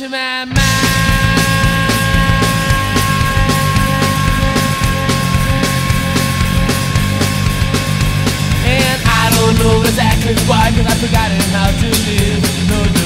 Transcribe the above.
to my mind. And I don't know exactly why, cause I've forgotten how to live. No